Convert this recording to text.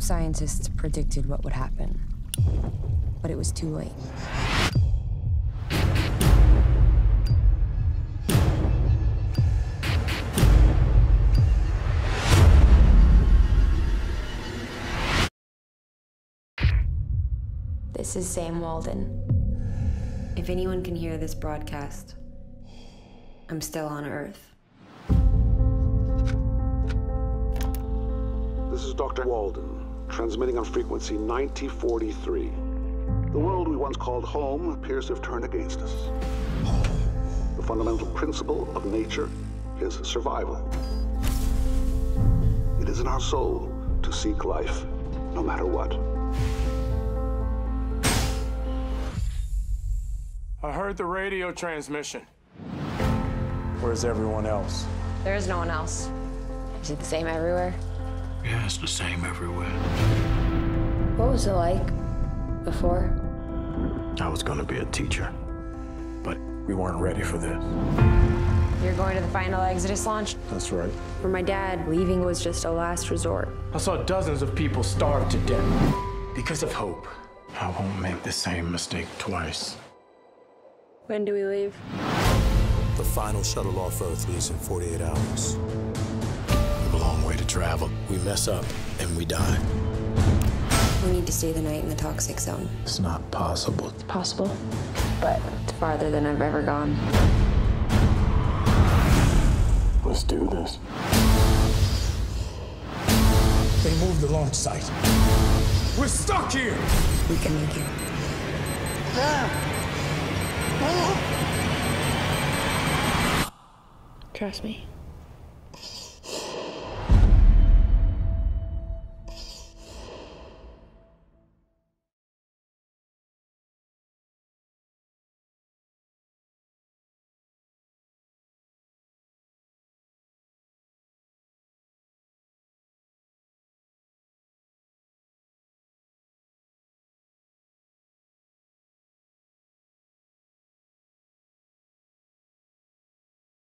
Scientists predicted what would happen, but it was too late. This is Sam Walden. If anyone can hear this broadcast, I'm still on Earth. This is Dr. Walden, transmitting on frequency 9043. The world we once called home appears to have turned against us. The fundamental principle of nature is survival. It is in our soul to seek life, no matter what. I heard the radio transmission. Where's everyone else? There is no one else. Is it the same everywhere? Yeah, it's the same everywhere. What was it like before? I was gonna be a teacher, but We weren't ready for this. You're going to the final Exodus launch? That's right. For my dad, leaving was just a last resort. I saw dozens of people starve to death because of hope. I won't make the same mistake twice. When do we leave? The final shuttle off Earth leaves in 48 hours. We long way to travel. We mess up and we die. We need to stay the night in the toxic zone. It's not possible. It's possible, but it's farther than I've ever gone. Let's do this. They moved the launch site. We're stuck here! We can make it. Trust me.